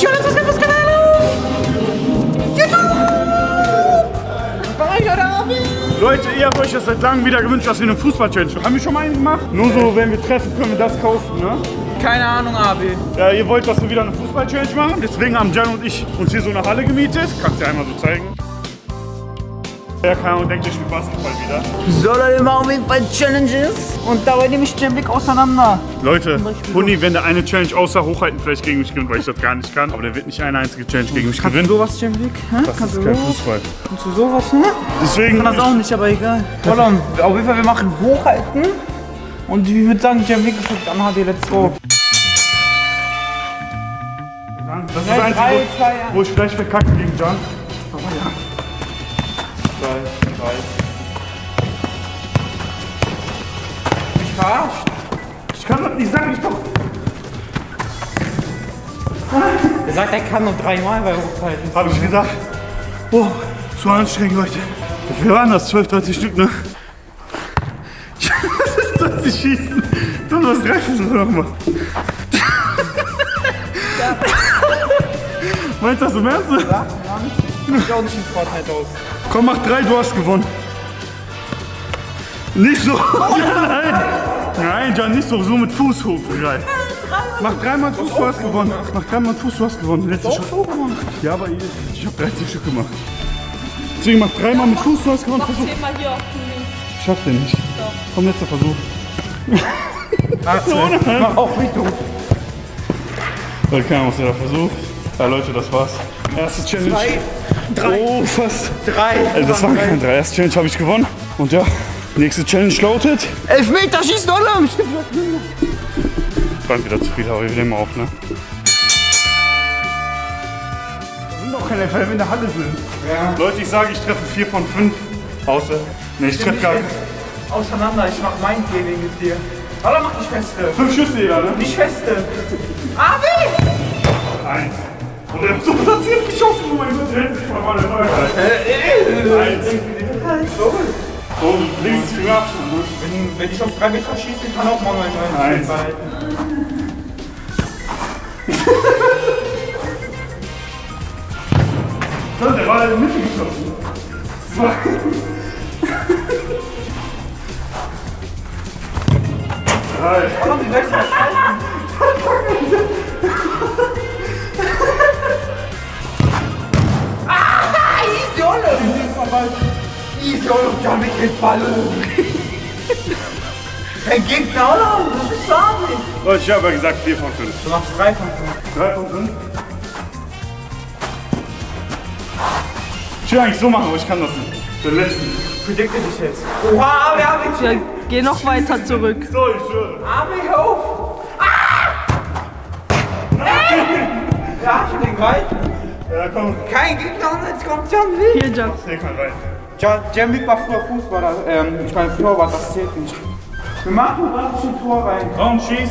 Jonas, was geht, was geht, Leute, ihr habt euch das seit langem wieder gewünscht, dass wir eine Fußball-Challenge machen. Haben wir schon mal einen gemacht? Nur so, wenn wir treffen, können wir das kaufen, ne? Keine Ahnung, Abi. Ja, ihr wollt, dass wir wieder eine Fußball-Challenge machen. Deswegen haben Jan und ich uns hier so eine Halle gemietet. Kannst du dir einmal so zeigen. Ja, keine Ahnung, denkt ihr spielt Basketball wieder. So, Leute, machen auf jeden Fall Challenges. Und dabei nehme ich den Blick auseinander. Leute, Huni, wenn der eine Challenge außer Hochhalten vielleicht gegen mich gewinnt, weil ich das gar nicht kann. Aber der wird nicht eine einzige Challenge gegen mich Kannst du gewinnen. sowas, Jim Wick? Hä? Das Kannst ist du kein sowas? Fußball. Kannst du sowas, hä? Deswegen, Ich kann das auch nicht, aber egal. Roland, auf jeden Fall, wir machen hochhalten. Und ich würde sagen, Jim Wick fängt an, HD, let's go. das ist das Einzige, wo- ich vielleicht verkacke gegen Jan. Drei, drei. Mich verarscht. Ich kann das nicht sagen, ich doch. Er sagt, er kann nur dreimal bei hochhalten. Habe ich gesagt. Oh, so anstrengend, Leute. Wie viel waren das? 12, 13 Stück, ne? Was ist das? Sie schießen. Du was reichen sie nochmal. Meinst du das im Ernst? Sieht auch nicht in Fortnite aus. Komm, mach drei, du hast gewonnen. Nicht so. Nein. Nein, Jan, nicht so. So mit Fuß hoch. Drei. Mach dreimal Fuß, du hast gewonnen. Mach dreimal Fuß, du hast gewonnen. Letzte Schuss. Ja, aber ich, ich habe 13 Stück gemacht. Deswegen mach dreimal mit Fuß, du hast gewonnen. Versuch. Links. Schaff den nicht. Komm, letzter Versuch. Mach auch wie du. Leute, keine Ahnung, Ja, Leute, das war's. Erste Challenge. Drei. Oh, fast. Drei. Also das war kein drei. Erste Challenge habe ich gewonnen. Und ja, nächste Challenge lautet. Elfmeter schießt Dollar. Waren wieder zu viel, aber wir nehmen auf, ne? Das sind doch keine Fälle, wenn wir in der Halle sind. Ja. Leute, ich sage, ich treffe vier von fünf. Außer. Ne, ich treffe gar nicht. Auseinander, ich mach mein Training mit dir. Oder mach dich feste. Fünf Schüsse jeder, ne? Nicht feste. Abi! Eins. Und er hat so platziert geschossen, oh mein Gott, der hätte sich mal mal Eins. So, links Finger ne? Wenn, wenn ich auf drei Meter schieße, kann auch mal mein Eins. So, der war in die Mitte geschossen. Zwei. Drei. Easy John Ball. Ein Gegner, oder? Das bist du auch nicht. Leute, ich habe ja gesagt 4 von 5. Du machst drei von fünf. 3 von 5. Ich will eigentlich so machen, aber ich kann das nicht. Der letzte. Predikte dich jetzt. Oha, Abi, Abi. Ja, geh noch weiter zurück. So, ich schwöre. Abi, hör auf. Ah! Ja, ich bin weit. Ja, komm. Kein Gegner jetzt kommt John Wick. Hier, Jan. Leg mal rein. John Wick war früher Fußballer. Ähm, ich meine Torwart, das zählt nicht. Wir machen praktisch ein Tor rein. Komm, schieß.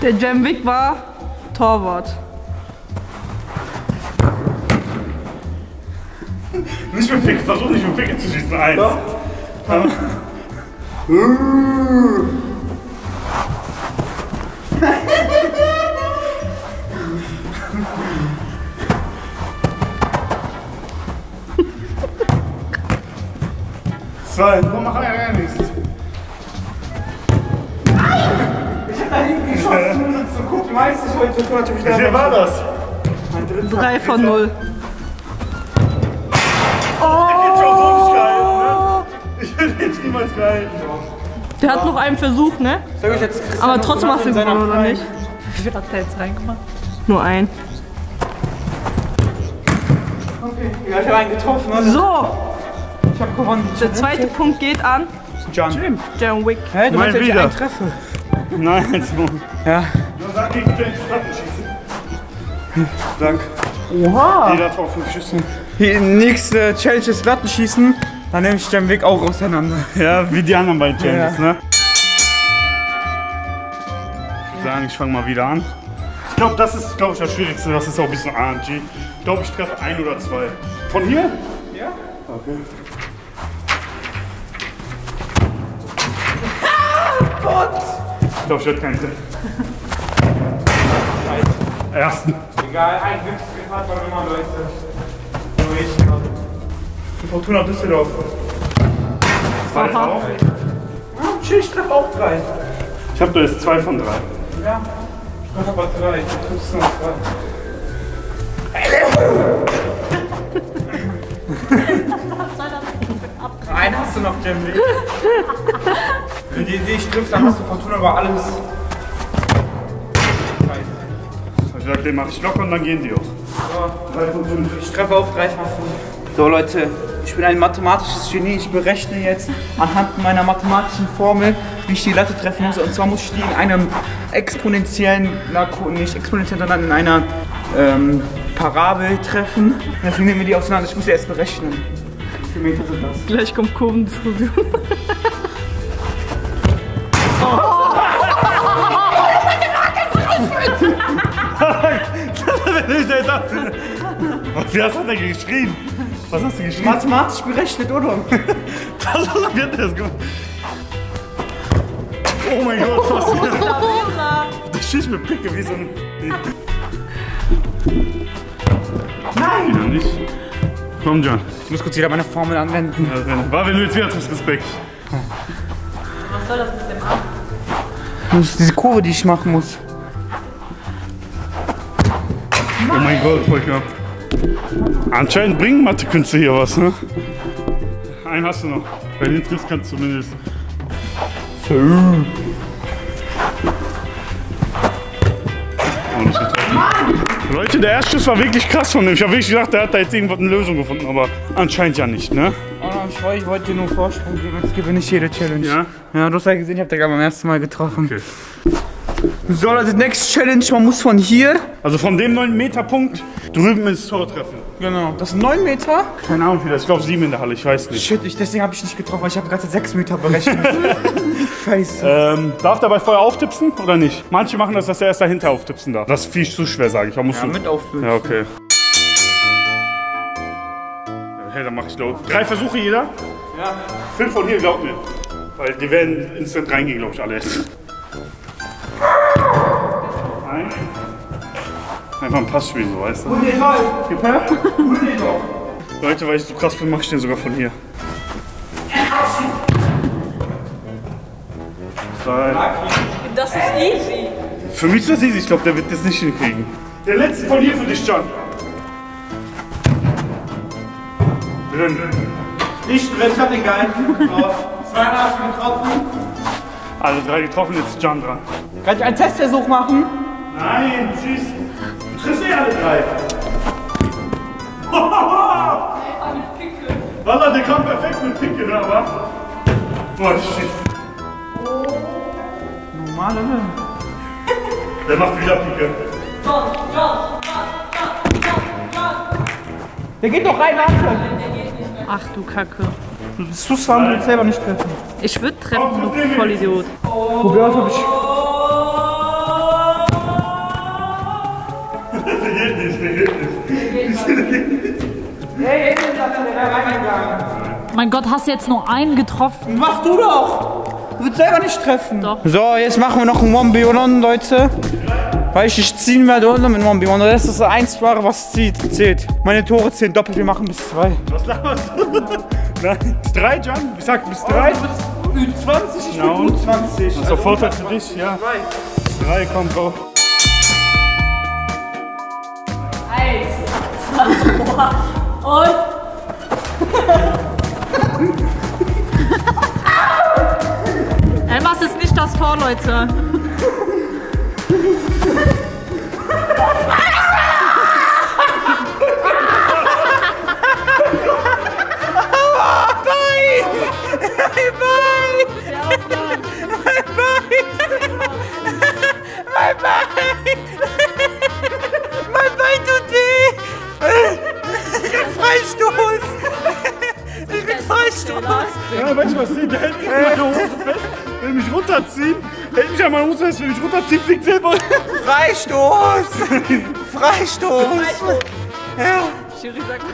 Der Jam Wick war Torwart. Nicht mit Pick, versuch nicht mit Pick zu schießen. Eins. Doch. Zwei. Komm, mach rein, rein. nächstes. Ich hab da hinten geschossen, um zu gucken. Meistens heute Tor hatte ich Wie viel war das? Mein dritter. 3 von 0. Ich hätte auch so nicht gehalten, ne? Ich hätte jetzt niemals gehalten. Der hat noch einen Versuch, ne? Sag ich jetzt Aber trotzdem hast du seiner gewonnen, oder nicht? Wie viel hat der jetzt reingemacht? Nur ein. Okay, ja, ich hab einen getroffen. Also So, ich hab gewonnen. der zweite Punkt geht an John. John Wick. Hä, du Mal meinst, ich wieder. einen treffe? Nein, mal. Ja. Dank. Oha. Jeder hat auch fünf Schüsse. Die nächste Challenge ist Latten schießen. Dann nehme ich den Weg auch auseinander. Ja, wie die anderen beiden Challenges, Ja. ne? Ich würde sagen, ich fange mal wieder an. Ich glaube, das ist, glaube ich, das Schwierigste. Das ist auch ein bisschen RNG. Ich glaube, ich treffe ein oder zwei. Von hier? Ja? Okay. Gott! Ich glaube, ich werde keinen treffen. Ersten. Egal, ein Glücksgriff wollen wir mal, Leute. So, ich. Die Fortuna Düsseldorf. Das auch? Ah, chill, ich treffe auch drei. Ich habe da jetzt zwei von drei. Ja, ich treffe aber drei. Du triffst noch drei. Einen hast du noch, Jimmy. Wenn die dich triffst, dann hast du Fortuna über alles. Ich sag, den mache ich locker und dann gehen die auch. Drei von fünf. Ich treffe auf 3 von 5. So Leute, ich bin ein mathematisches Genie. Ich berechne jetzt anhand meiner mathematischen Formel, wie ich die Latte treffen muss. Und zwar muss ich die in einem exponentiellen, na, nicht exponentiell, sondern in einer ähm, Parabel treffen. Deswegen nehmen wir die auseinander. Ich muss sie erst berechnen. Wie viele Meter sind das? Gleich kommt Kurvendiskussion. Wie hast du denn geschrien? Was hast du geschrien? Mathematisch berechnet, oder? Was wird das gemacht? Oh mein Gott, was hier? Das schießt mit Picke wie so ein. Nein! Wieder nicht. Komm, John. Ich muss kurz wieder meine Formel anwenden. War, wenn du jetzt wieder hast, Respekt. Was soll das mit dem Arm? Das ist diese Kurve, die ich machen muss. Oh mein Gott, voll knapp. Anscheinend bringen Mathekünste hier was, ne? Einen hast du noch. Wenn du den triffst, kannst du zumindest. Nicht getroffen. Leute, der erste Schuss war wirklich krass von dem. Ich habe wirklich gedacht, der hat da jetzt irgendwas eine Lösung gefunden, aber anscheinend ja nicht, ne? Oh, ich, wollte- dir nur Vorsprung geben, jetzt gewinne ich jede Challenge. Ja? Ja, du hast ja gesehen, ich habe da gerade beim ersten Mal getroffen. Okay. So, also next Challenge, man muss von hier. Also von dem 9 Meter Punkt drüben ins Tor treffen. Genau. Das sind 9 Meter. Keine Ahnung, wie das. Ich glaube 7 in der Halle, ich weiß nicht. Shit, ich, deswegen habe ich nicht getroffen, weil ich habe gerade 6 Meter berechnet. Scheiße. Ähm, darf der bei Feuer auftipsen oder nicht? Manche machen das, dass er erst dahinter auftipsen darf. Das ist viel zu schwer, sage ich. Da musst Ja, du- mit auffüllen. Ja, okay. Hey, dann mach ich laut. Drei Versuche jeder? Ja. Fünf von hier, glaub mir. Weil die werden instant reingehen, glaube ich, alle Ein. Einfach ein Passspiel, so, weißt du? Toll. Gib her. Leute, weil ich so krass bin, mach ich den sogar von hier. Zwei. Das ist easy. Für mich ist das easy, ich glaube, der wird das nicht hinkriegen. Der letzte von hier für dich, John. Drin. Ich drin, ich hab den gehalten. Zweimal hast du getroffen. Also drei getroffen, jetzt John dran. Kann ich einen Testversuch machen? Nein, schieß. Du triffst eh alle drei. Wallah, der kam perfekt mit Picke, ne, aber... Boah, shit. Normale ne? Der macht wieder Picke. Der geht doch rein, warte. Ach du Kacke. Du willst selber nicht treffen. Ich würde treffen, du Vollidiot. Ob ich. Hey, jetzt ist er reingegangen. Mein Gott, hast du jetzt nur einen getroffen? Mach du doch! Du willst selber nicht treffen. Doch. So, jetzt machen wir noch einen One Leute. Weil ich dich ziehen werde unter mit One Das ist das Einzige, was zieht, zählt. Meine Tore zählen doppelt, wir machen bis zwei. Was laberst du? Nein, bis drei, John? Ich sag bis drei. Ü20, ich und? bin U20. Das ist doch Vorteil für dich, ja. Drei, komm, go. Und? Elmas ist nicht das Tor, Leute. Was, der hält mich an meine Hose fest, will mich runterziehen, hält mich an meine Hose fest, will mich runterziehen, fliegt selber. Freistoß! Freistoß! Ja. Schiri sagt.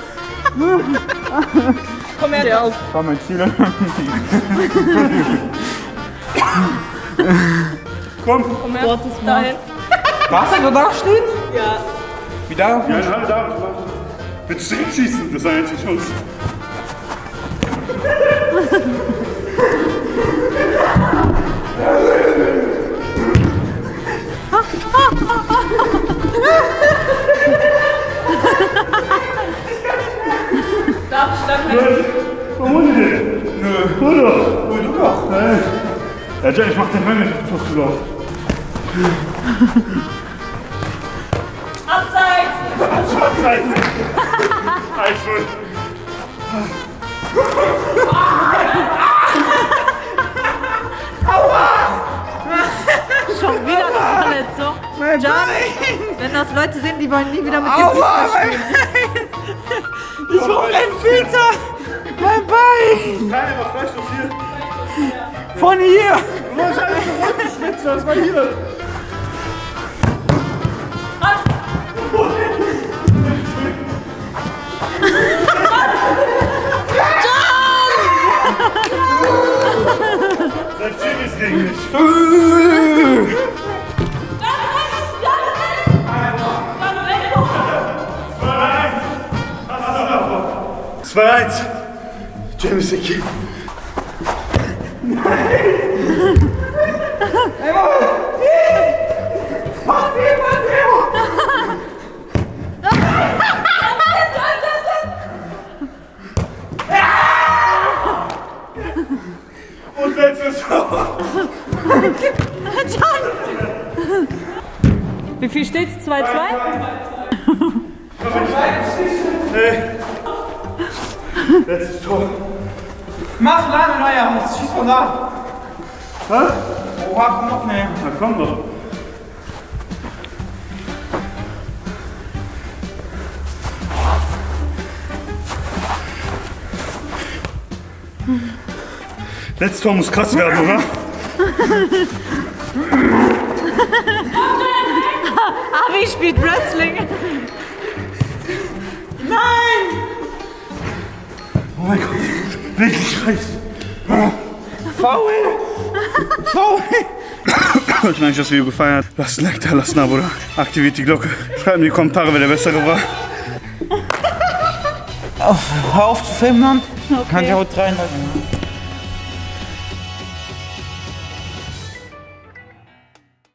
Komm her, der auf. War mein Ziel. Komm, Komm her. Dahin. Darfst du da stehen? Ja. Wieder? Ja, in Halle da. Willst du direkt schießen? Das ist eine einzige Chance. Darf ich dann Warum ohne den? Nö. Du doch. Nein. Ja, Jen, ich mach den nicht auf den Lauf. Abseits! Abseits. Eisvoll. schon Mein John, wenn das Leute sind, die wollen nie wieder mit dir Aua, Fußball mein spielen. Ich brauch einen Filter! Mein Bein! Keine, was weißt du hier? Von hier! Du hast alles runtergeschwitzt, das war hier. Selbst Jimmy ist gegen mich. Zwei eins. James Hickey. Und letztes Tor. Wie viel steht's? 2-2? Von da! Hä? Oha, komm noch näher! Na komm doch. Letztes Tor muss krass werden, oder? Avi spielt Wrestling. Oh mein Gott. Wirklich scheiße. Faul! Faul! Euch wenn euch das Video hat, lasst ein Like da, lasst ein Abo da, aktiviert die Glocke, schreibt in die Kommentare, wer der Bessere war. Hör auf zu filmen, Mann! Kann ich auch reinhalten.